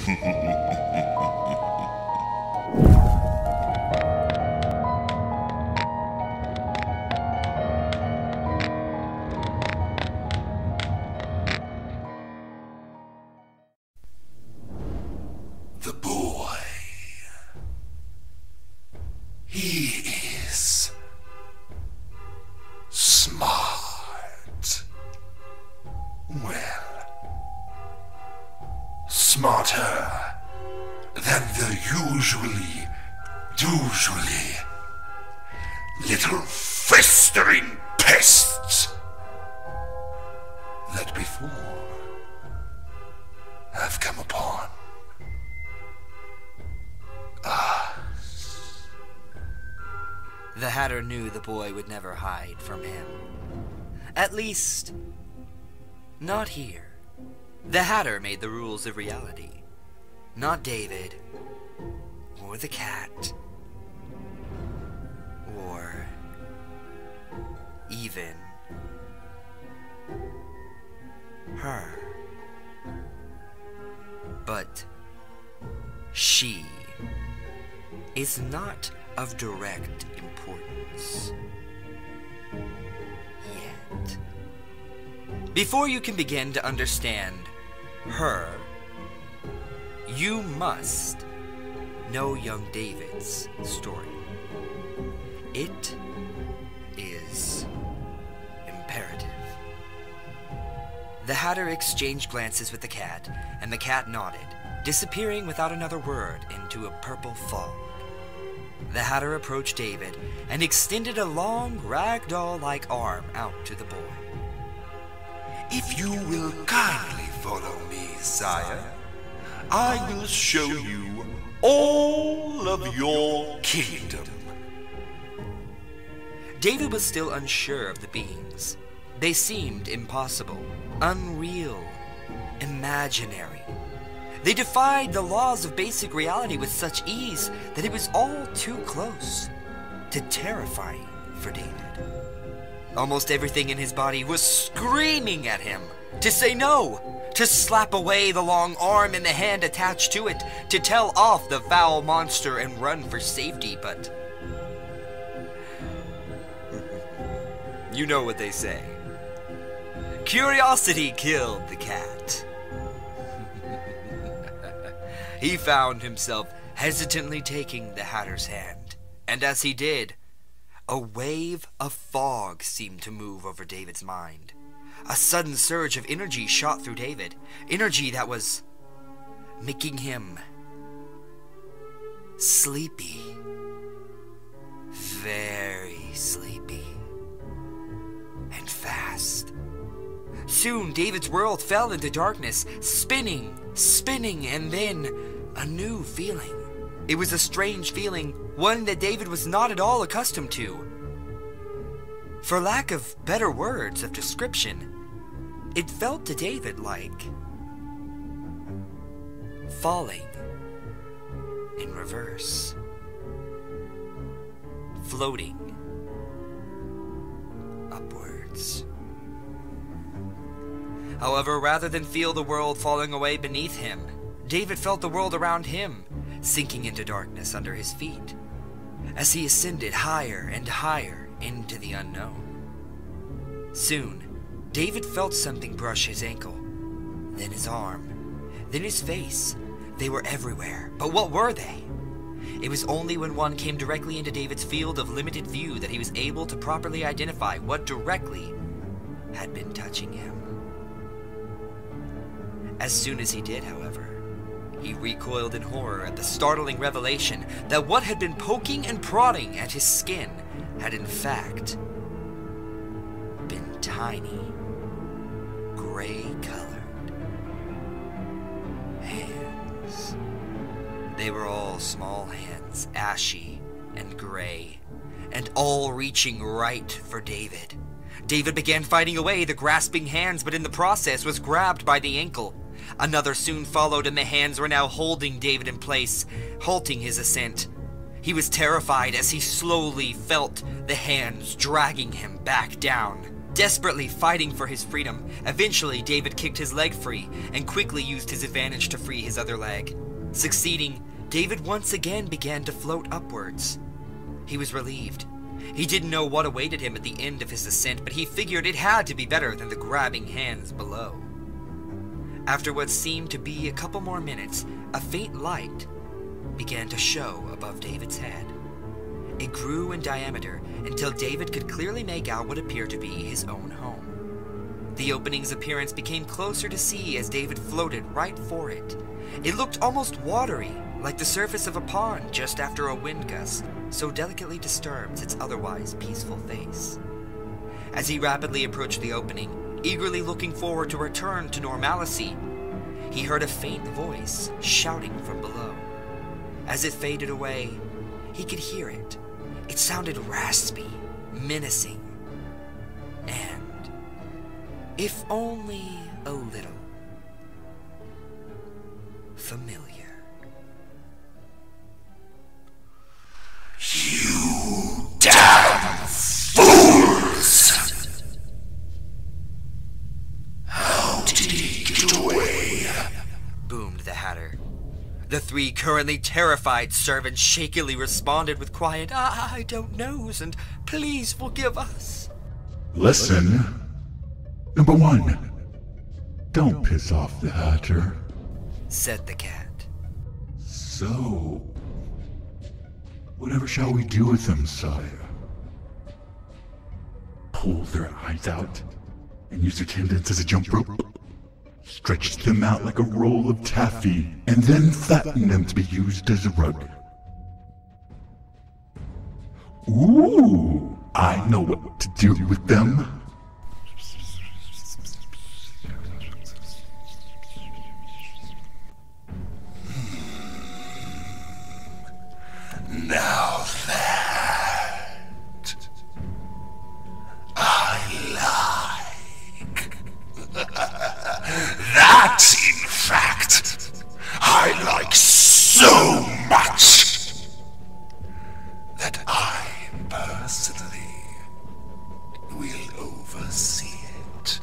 フフフフ。The Hatter knew the boy would never hide from him. At least, not here. The Hatter made the rules of reality. Not David, or the cat, or even her. But she is not of direct importance. Yet. Before you can begin to understand her, you must know young David's story. It is imperative. The Hatter exchanged glances with the cat, and the cat nodded, disappearing without another word into a purple fog. The Hatter approached David and extended a long, ragdoll like arm out to the boy. If you will kindly follow me, sire, I will show you all of your kingdom. David was still unsure of the beings. They seemed impossible, unreal, imaginary. They defied the laws of basic reality with such ease that it was all too close to terrifying for David. Almost everything in his body was screaming at him to say no, to slap away the long arm and the hand attached to it, to tell off the foul monster and run for safety, but. you know what they say. Curiosity killed the cat. He found himself hesitantly taking the Hatter's hand, and as he did, a wave of fog seemed to move over David's mind. A sudden surge of energy shot through David, energy that was making him sleepy. Very sleepy. And fast. Soon, David's world fell into darkness, spinning, spinning, and then a new feeling. It was a strange feeling, one that David was not at all accustomed to. For lack of better words of description, it felt to David like falling in reverse, floating upwards. However, rather than feel the world falling away beneath him, David felt the world around him sinking into darkness under his feet as he ascended higher and higher into the unknown. Soon, David felt something brush his ankle, then his arm, then his face. They were everywhere, but what were they? It was only when one came directly into David's field of limited view that he was able to properly identify what directly had been touching him. As soon as he did, however, he recoiled in horror at the startling revelation that what had been poking and prodding at his skin had in fact been tiny, gray colored hands. They were all small hands, ashy and gray, and all reaching right for David. David began fighting away the grasping hands, but in the process was grabbed by the ankle. Another soon followed, and the hands were now holding David in place, halting his ascent. He was terrified as he slowly felt the hands dragging him back down. Desperately fighting for his freedom, eventually David kicked his leg free and quickly used his advantage to free his other leg. Succeeding, David once again began to float upwards. He was relieved. He didn't know what awaited him at the end of his ascent, but he figured it had to be better than the grabbing hands below. After what seemed to be a couple more minutes, a faint light began to show above David's head. It grew in diameter until David could clearly make out what appeared to be his own home. The opening's appearance became closer to see as David floated right for it. It looked almost watery, like the surface of a pond just after a wind gust, so delicately disturbs its otherwise peaceful face. As he rapidly approached the opening, eagerly looking forward to return to normalcy, he heard a faint voice shouting from below. As it faded away, he could hear it. It sounded raspy, menacing, and, if only a little, familiar. You damn The three currently terrified servants shakily responded with quiet, I don't knows, and please forgive us. Listen. Number one, don't piss off the Hatter. said the cat. So, whatever shall we do with them, sire? Pull their eyes out and use their tendons as a jump rope? Stretch them out like a roll of taffy and then flatten them to be used as a rug? Ooh, I know what to do with them. Now that, in fact, I like so much that I personally will oversee it.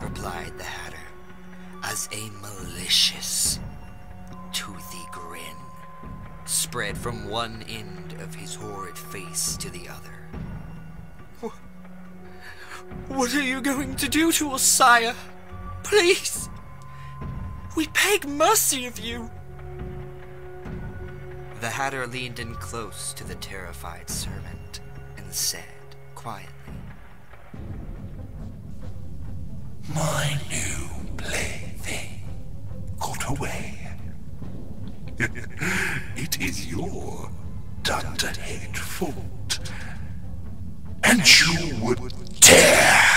replied the Hatter, as a malicious, toothy grin spread from one end of his horrid face to the other. What are you going to do to us, sire? Please! We beg mercy of you! The Hatter leaned in close to the terrified servant and said quietly, My new plaything got away. it is your dunderhead fault. And you would dare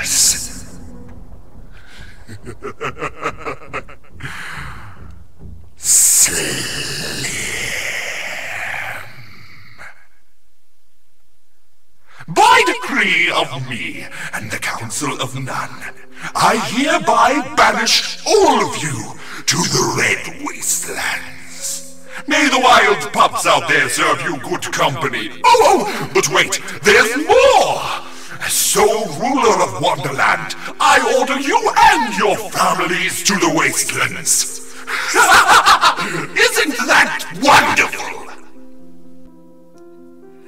hours. By decree of me and the Council of None, I hereby banish all of you to the Red Wastelands. May the wild pups out there serve you good company. Oh, oh, but wait, there's more! As sole ruler of Wonderland, I order you and your families to the Wastelands. Isn't that wonderful?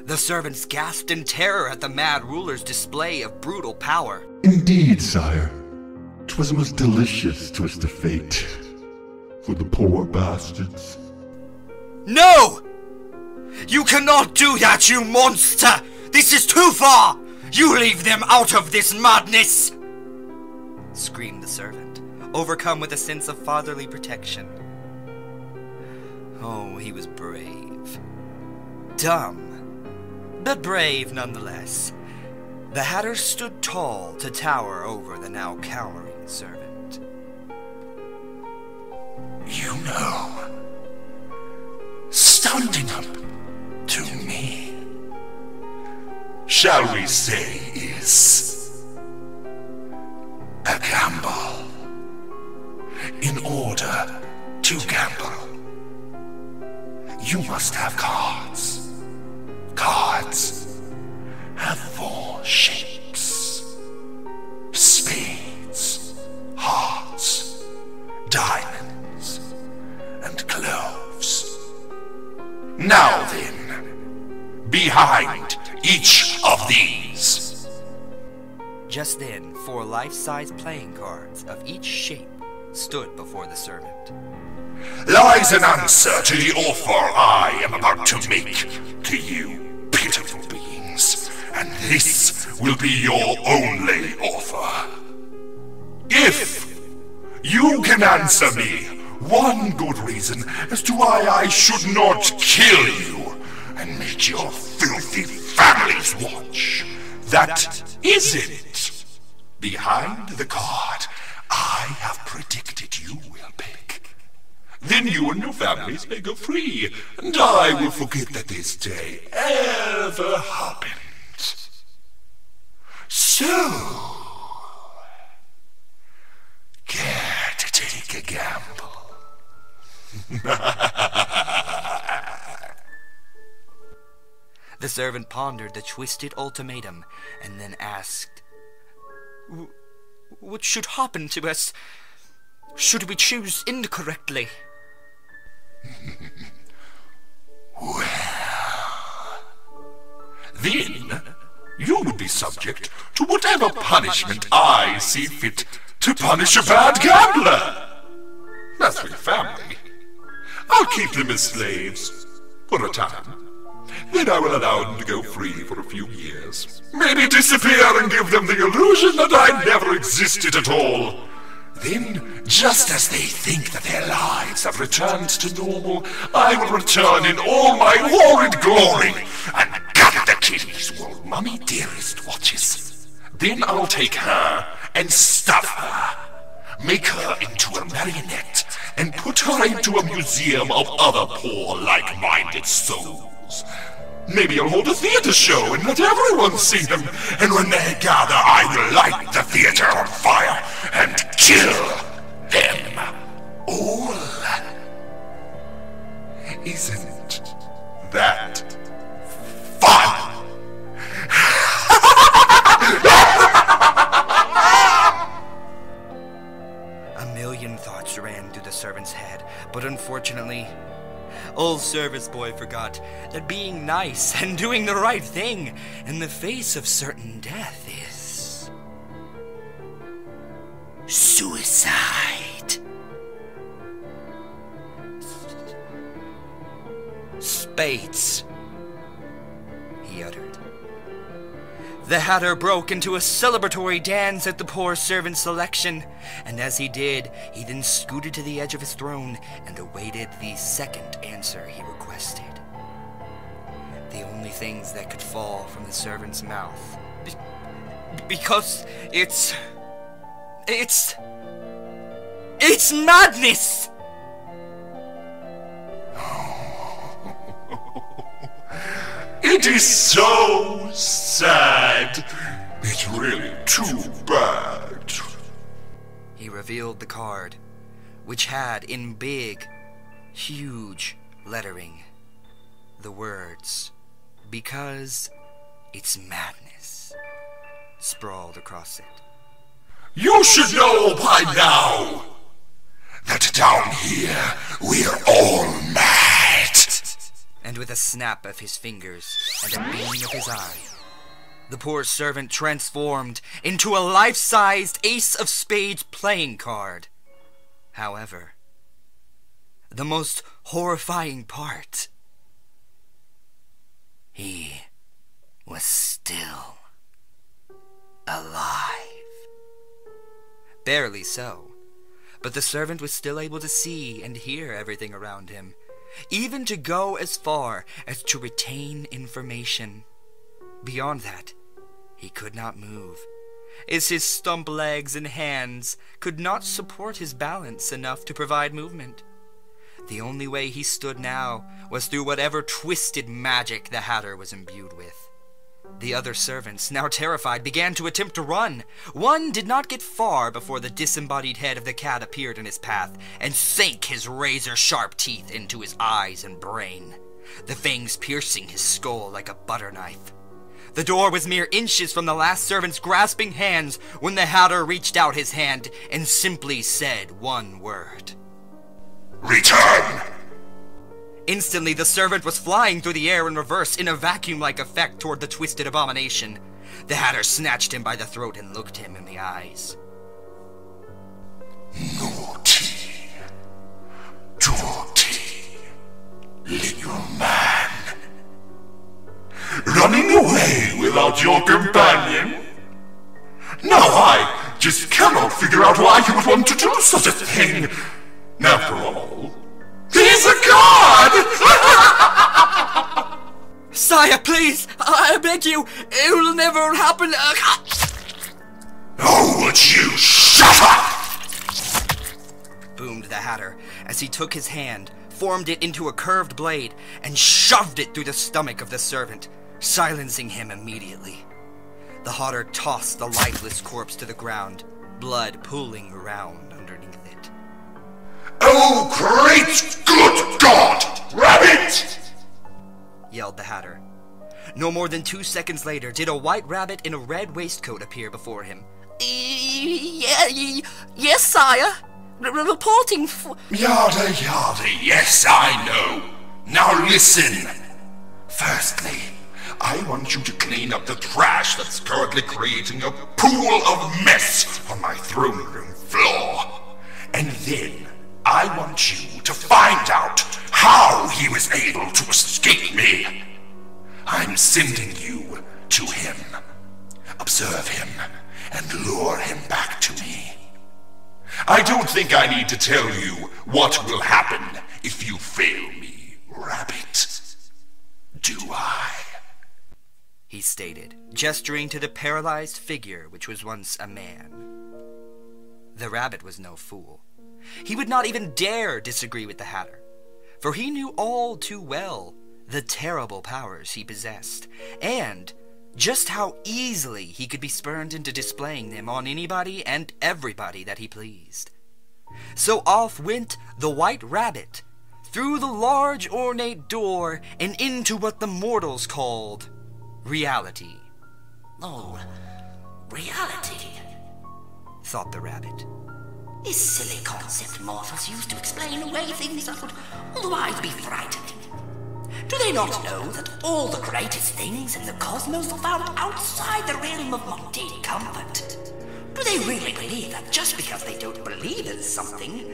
The servants gasped in terror at the mad ruler's display of brutal power. Indeed, sire. 'Twas a most delicious twist of fate. For the poor bastards. No! You cannot do that, you monster! This is too far! You leave them out of this madness! Screamed the servant, overcome with a sense of fatherly protection. Oh, he was brave. Dumb, but brave nonetheless. The Hatter stood tall to tower over the now cowering servant. You know, standing up to me, shall we say, is a gamble. In order to gamble, you must have cards. Cards have four shapes Just then, four life-size playing cards of each shape stood before the servant. lies an answer to the offer I am about to make to you, pitiful beings, and this will be your only offer. If you can answer me one good reason as to why I should not kill you and make your filthy families watch, that is it. Behind the card I have predicted you will pick. Then you and your families may go free, and I will forget that this day ever happened. So, care to take a gamble? The servant pondered the twisted ultimatum and then asked, "Wh- What should happen to us? Should we choose incorrectly? Well, then you would be subject to whatever punishment I see fit to punish a bad gambler. For your family, I'll keep them as slaves for a time. Then I will allow them to go free for a few years. Maybe disappear and give them the illusion that I never existed at all. Then, just as they think that their lives have returned to normal, I will return in all my horrid glory and gut the kitties while Mummy Dearest watches. Then I'll take her and stuff her, make her into a marionette, and put her into a museum of other poor, like-minded souls. Maybe I'll hold a theater show and let everyone see them, and when they gather, I will light the theater on fire and kill nice and doing the right thing in the face of certain death is suicide. Spades, he uttered. The Hatter broke into a celebratory dance at the poor servant's selection, and as he did, he then scooted to the edge of his throne and awaited the second answer he requested. The only things that could fall from the servant's mouth. Be- because it's. It's. It's madness! It is so sad. It's really too bad. He revealed the card, which had in big, huge lettering the words, Because it's madness, sprawled across it. You should know by now that down here we're all mad. And with a snap of his fingers and a beam of his eye, the poor servant transformed into a life-sized ace of spades playing card. However, the most horrifying part, he was still alive. Barely so, but the servant was still able to see and hear everything around him. even to go as far as to retain information. Beyond that, he could not move, as his stump legs and hands could not support his balance enough to provide movement. The only way he stood now was through whatever twisted magic the Hatter was imbued with. The other servants, now terrified, began to attempt to run. One did not get far before the disembodied head of the cat appeared in his path and sank his razor sharp teeth into his eyes and brain, the fangs piercing his skull like a butter knife. The door was mere inches from the last servant's grasping hands when the Hatter reached out his hand and simply said one word. Return! Instantly, the servant was flying through the air in reverse in a vacuum like effect toward the twisted abomination. The Hatter snatched him by the throat and looked him in the eyes. Naughty, naughty, little man. Running away without your companion? Now I just cannot figure out why you would want to do such a thing. After all, he's a god! Sire, please! I beg you! It will never happen! oh, would you shut up! Boomed the Hatter as he took his hand, formed it into a curved blade, and shoved it through the stomach of the servant, silencing him immediately. The Hatter tossed the lifeless corpse to the ground, blood pooling around. Oh, great good God! Rabbit! yelled the Hatter. No more than two seconds later did a white rabbit in a red waistcoat appear before him. Yeah, yes, sire. Reporting for. Yada yada, yes, I know. Now listen. Firstly, I want you to clean up the trash that's currently creating a pool of mess on my throne room floor. And then, I want you to find out how he was able to escape me. I'm sending you to him. Observe him and lure him back to me. I don't think I need to tell you what will happen if you fail me, Rabbit. Do I? He stated, gesturing to the paralyzed figure which was once a man. The rabbit was no fool. He would not even dare disagree with the Hatter, for he knew all too well the terrible powers he possessed, and just how easily he could be spurned into displaying them on anybody and everybody that he pleased. So off went the white rabbit, through the large ornate door and into what the mortals called reality, Oh, reality. thought the rabbit. This silly concept mortals use to explain away things that would otherwise be frightening. Do they not know that all the greatest things in the cosmos are found outside the realm of mundane comfort? Do they really believe that just because they don't believe in something,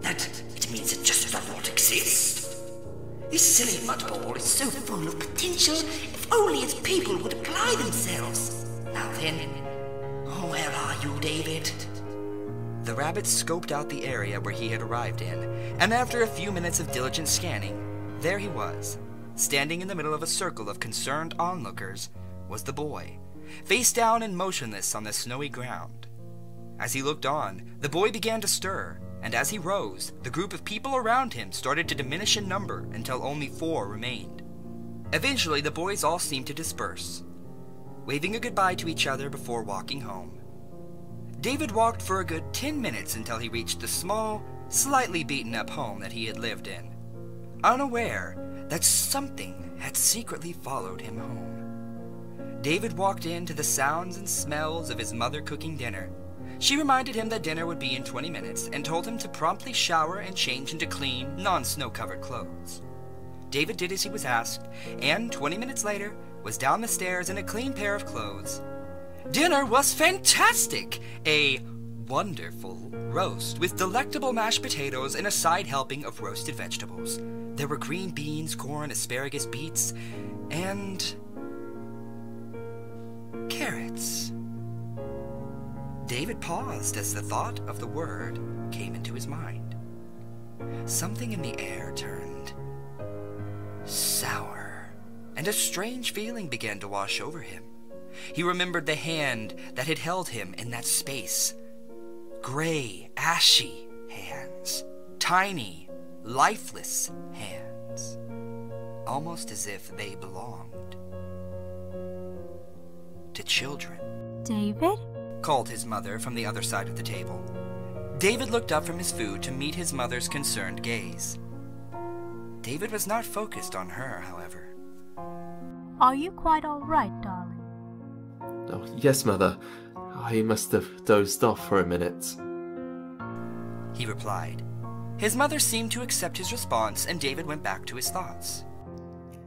that it means it just does not exist? This silly mudball is so full of potential if only its people would apply themselves. Now then, where are you, David? The rabbit scoped out the area where he had arrived in, and after a few minutes of diligent scanning, there he was. Standing in the middle of a circle of concerned onlookers was the boy, face down and motionless on the snowy ground. As he looked on, the boy began to stir, and as he rose, the group of people around him started to diminish in number until only four remained. Eventually, the boys all seemed to disperse, waving a goodbye to each other before walking home. David walked for a good ten minutes until he reached the small, slightly beaten up home that he had lived in, unaware that something had secretly followed him home. David walked in to the sounds and smells of his mother cooking dinner. She reminded him that dinner would be in 20 minutes and told him to promptly shower and change into clean, non snow covered clothes. David did as he was asked, and 20 minutes later was down the stairs in a clean pair of clothes. Dinner was fantastic! A wonderful roast with delectable mashed potatoes and a side helping of roasted vegetables. There were green beans, corn, asparagus, beets, and. carrots. David paused as the thought of the word came into his mind. Something in the air turned sour, and a strange feeling began to wash over him. He remembered the hand that had held him in that space. Gray, ashy hands. Tiny, lifeless hands. Almost as if they belonged to children. David? called his mother from the other side of the table. David looked up from his food to meet his mother's concerned gaze. David was not focused on her, however. Are you quite all right, darling? Oh, yes, Mother. I must have dozed off for a minute. He replied. His mother seemed to accept his response, and David went back to his thoughts.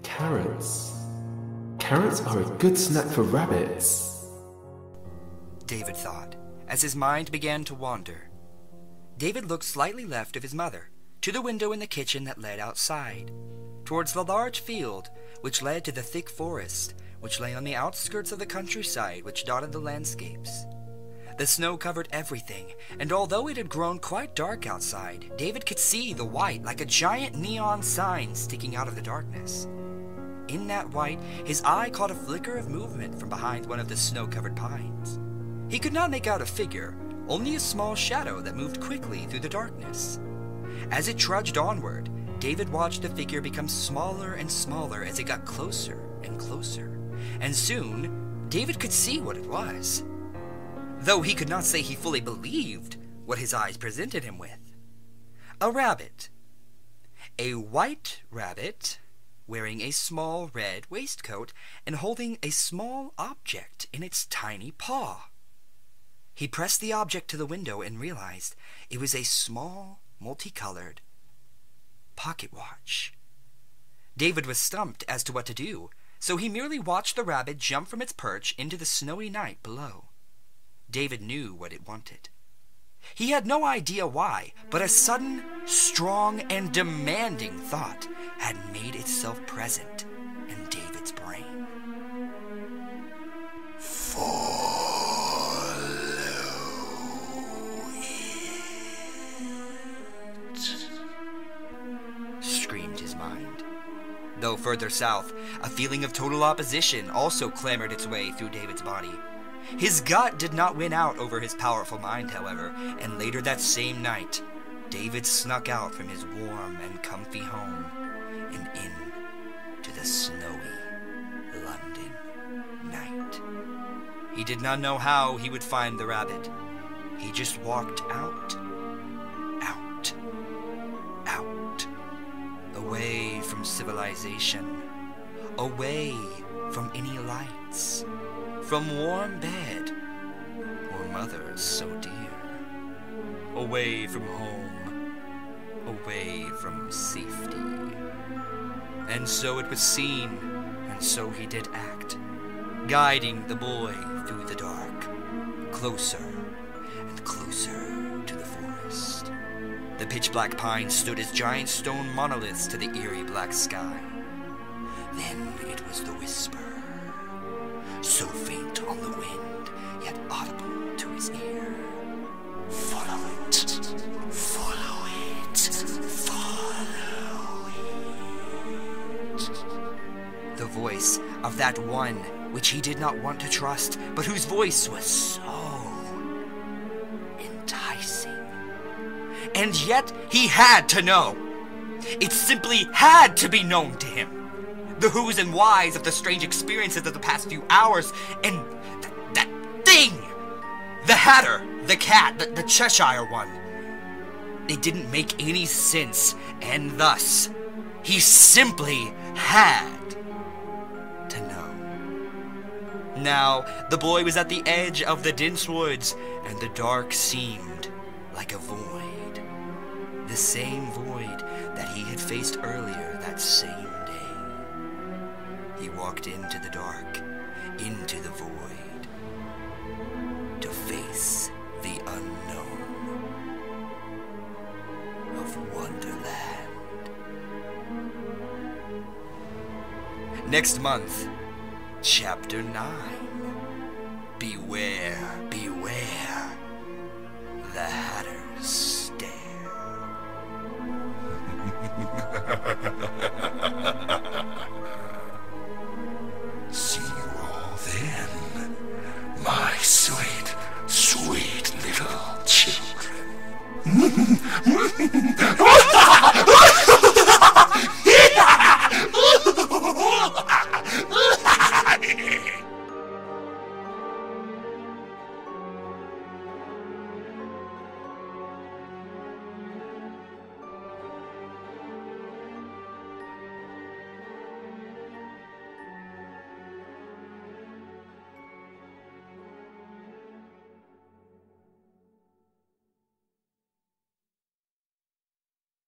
Carrots. Carrots are a good snack for rabbits. David thought, as his mind began to wander. David looked slightly left of his mother, to the window in the kitchen that led outside, towards the large field which led to the thick forest which lay on the outskirts of the countryside which dotted the landscapes. The snow covered everything, and although it had grown quite dark outside, David could see the white like a giant neon sign sticking out of the darkness. In that white, his eye caught a flicker of movement from behind one of the snow covered pines. He could not make out a figure, only a small shadow that moved quickly through the darkness. As it trudged onward, David watched the figure become smaller and smaller as it got closer and closer, and soon David could see what it was. Though he could not say he fully believed what his eyes presented him with. A rabbit. A white rabbit wearing a small red waistcoat and holding a small object in its tiny paw. He pressed the object to the window and realized it was a small, multicolored pocket watch. David was stumped as to what to do, so he merely watched the rabbit jump from its perch into the snowy night below. David knew what it wanted. He had no idea why, but a sudden, strong, and demanding thought had made itself present Though further south, a feeling of total opposition also clamored its way through David's body. His gut did not win out over his powerful mind, however, and later that same night, David snuck out from his warm and comfy home and in to the snowy London night. He did not know how he would find the rabbit. He just walked out, away from civilization, away from any lights from warm bed or mother so dear, away from home, away from safety. And so it was seen, and so he did act, guiding the boy through the dark, closer and closer. The pitch black pines stood as giant stone monoliths to the eerie black sky. Then it was the whisper so faint on the wind, yet audible to his ear. Follow it. Follow it. Follow it. The voice of that one which he did not want to trust, but whose voice was And yet he had to know. It simply had to be known to him the who's and whys of the strange experiences of the past few hours, and th- that thing! The Hatter, the cat, the, the Cheshire one. They didn't make any sense, and thus, he simply had to know. Now, the boy was at the edge of the dense woods, and the dark seemed like a void. The same void that he had faced earlier that same day. he walked into the dark, into the void, to face the unknown of Wonderland. Next month, Chapter 9 Beware, beware, the Hatter's